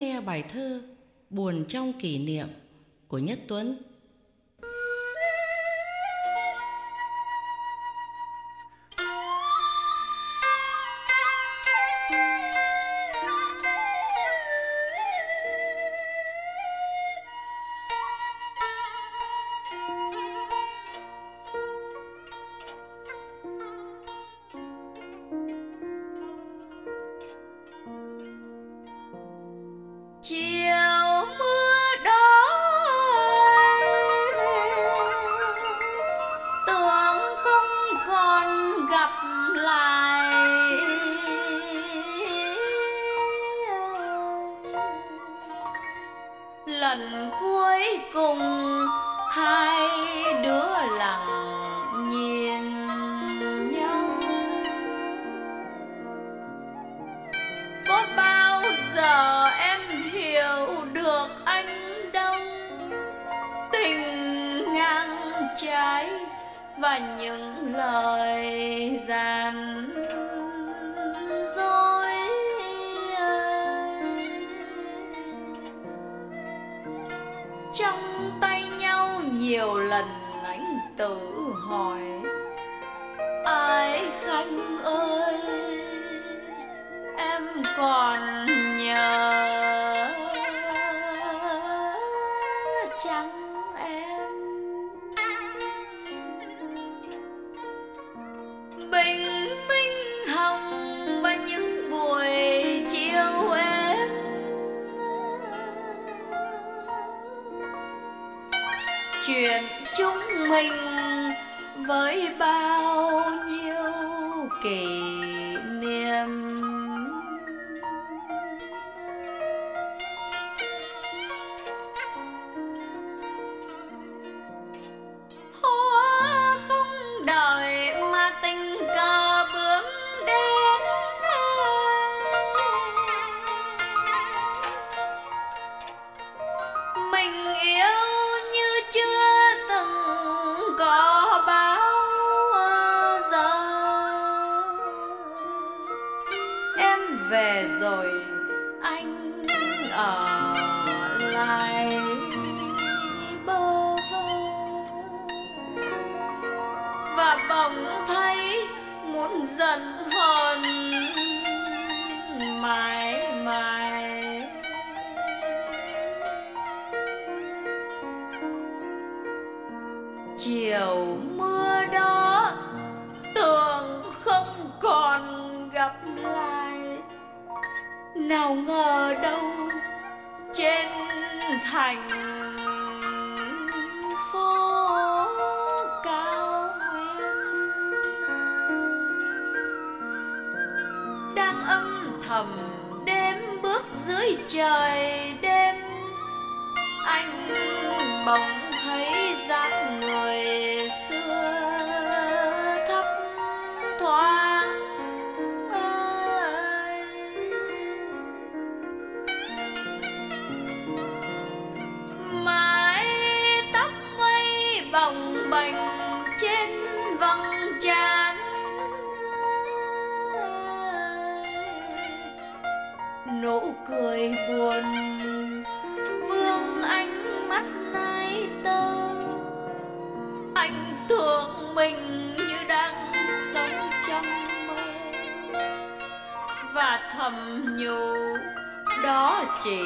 nghe bài thơ Buồn trong kỷ niệm của Nhất Tuấn. Cùng hai đứa lặng nhìn nhau. Có bao giờ em hiểu được anh đâu? Tình ngang trái và những lời tử tự hỏi ai khanh ơi, em còn nhớ. Chăng em. Bình minh hồng và những buổi chiều em. Chuyện chúng mình với bao nhiêu kỷ về rồi anh ở lại bơ vơ và bỗng thấy muốn giận hờn mãi mãi. Chiều nào ngờ đâu trên thành phố cao nguyên. Đang âm thầm đêm bước dưới trời đêm, anh bỗng thấy nụ cười buồn. Vương ánh mắt nay tơ. Anh thương mình như đang sống trong mơ. Và thầm nhủ, đó chỉ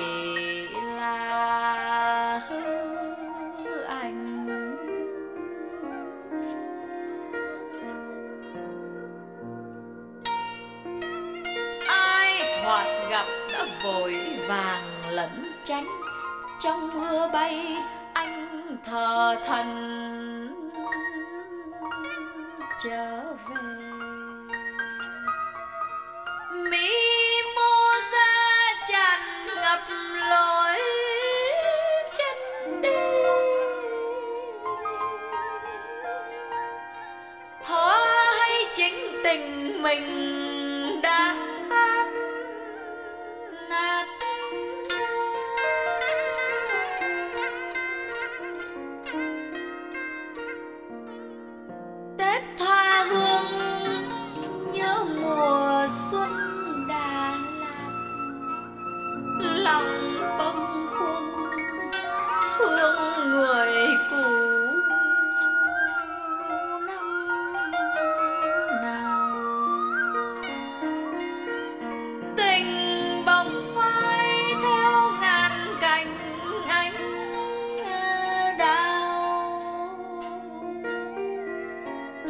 gặp đã vội vàng lẩn tránh trong mưa bay anh thờ thần. Chờ.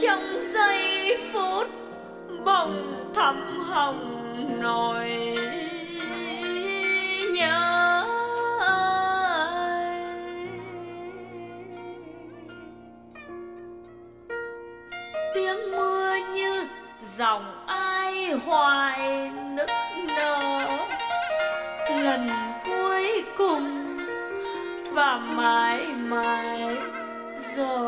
Trong giây phút bồng thắm hồng nổi, nhớ tiếng mưa như dòng ai hoài nức nở, lần cuối cùng và mãi mãi rồi.